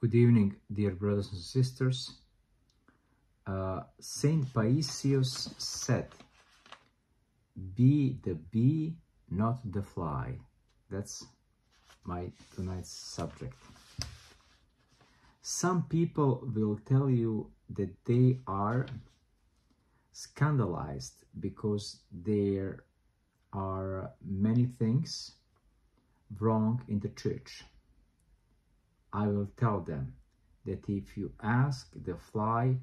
Good evening, dear brothers and sisters. Uh, Saint Paisios said, Be the bee, not the fly. That's my tonight's subject. Some people will tell you that they are scandalized because there are many things wrong in the church. I will tell them that if you ask the fly,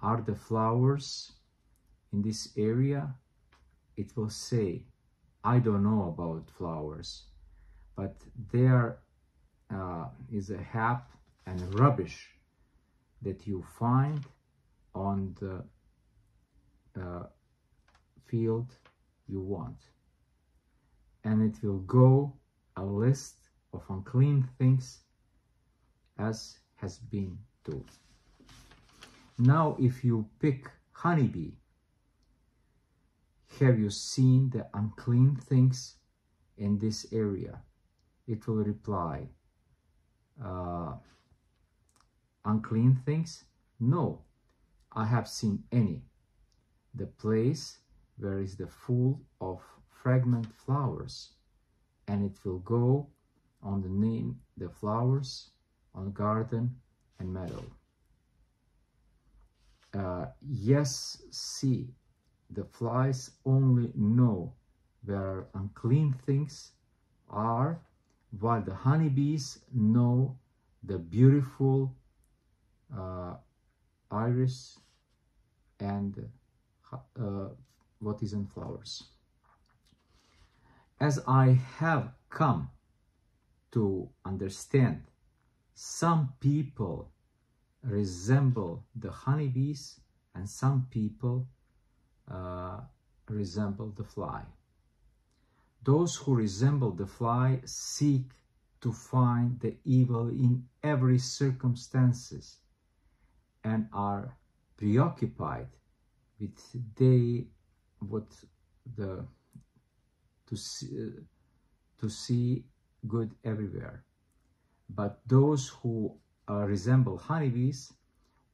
are the flowers in this area? It will say, I don't know about flowers, but there uh, is a hap and rubbish that you find on the uh, field you want. And it will go a list of unclean things as has been told. Now, if you pick honeybee, have you seen the unclean things in this area? It will reply, uh, unclean things? No, I have seen any. The place where is the full of fragment flowers, and it will go on the name the flowers on garden and meadow. Uh, yes, see, the flies only know where unclean things are, while the honeybees know the beautiful uh, iris and uh, what is in flowers. As I have come to understand some people resemble the honeybees and some people uh, resemble the fly. Those who resemble the fly seek to find the evil in every circumstances and are preoccupied with they what the to see, uh, to see good everywhere but those who uh, resemble honeybees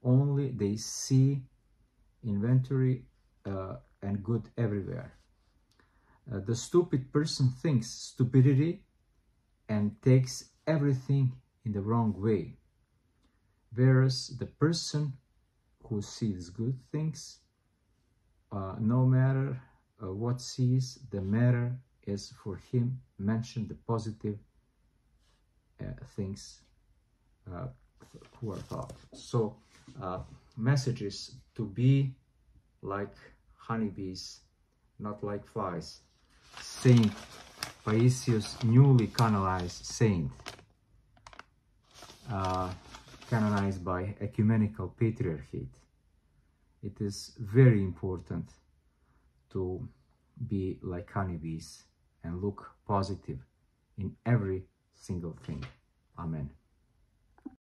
only they see inventory uh, and good everywhere. Uh, the stupid person thinks stupidity and takes everything in the wrong way. Whereas the person who sees good things uh, no matter uh, what sees the matter is for him mention the positive things uh, who are thought. So uh, messages to be like honeybees, not like flies. Saint Paisios, newly canonized saint, uh, canonized by Ecumenical Patriarchate. It is very important to be like honeybees and look positive in every single thing. Amen.